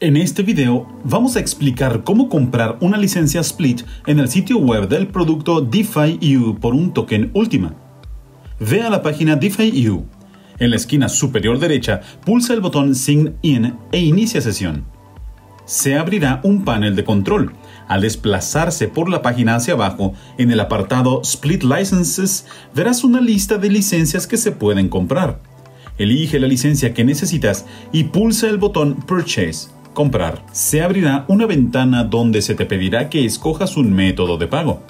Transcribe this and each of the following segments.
En este video vamos a explicar cómo comprar una licencia Split en el sitio web del producto DeFi por un token Ultima. Ve a la página DeFi En la esquina superior derecha, pulsa el botón Sign In e inicia sesión. Se abrirá un panel de control. Al desplazarse por la página hacia abajo, en el apartado Split Licenses, verás una lista de licencias que se pueden comprar. Elige la licencia que necesitas y pulsa el botón Purchase comprar, se abrirá una ventana donde se te pedirá que escojas un método de pago.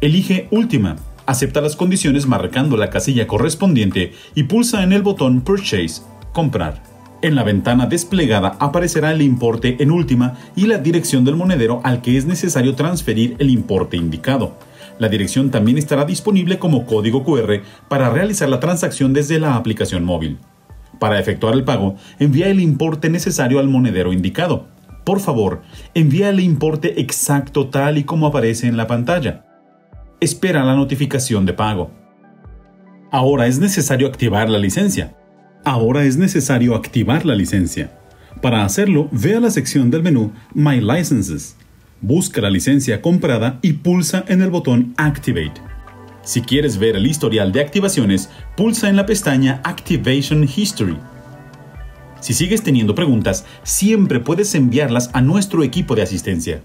Elige Última, acepta las condiciones marcando la casilla correspondiente y pulsa en el botón Purchase, comprar. En la ventana desplegada aparecerá el importe en última y la dirección del monedero al que es necesario transferir el importe indicado. La dirección también estará disponible como código QR para realizar la transacción desde la aplicación móvil. Para efectuar el pago, envía el importe necesario al monedero indicado. Por favor, envía el importe exacto tal y como aparece en la pantalla. Espera la notificación de pago. Ahora es necesario activar la licencia. Ahora es necesario activar la licencia. Para hacerlo, ve a la sección del menú My Licenses. Busca la licencia comprada y pulsa en el botón Activate. Si quieres ver el historial de activaciones, pulsa en la pestaña Activation History. Si sigues teniendo preguntas, siempre puedes enviarlas a nuestro equipo de asistencia.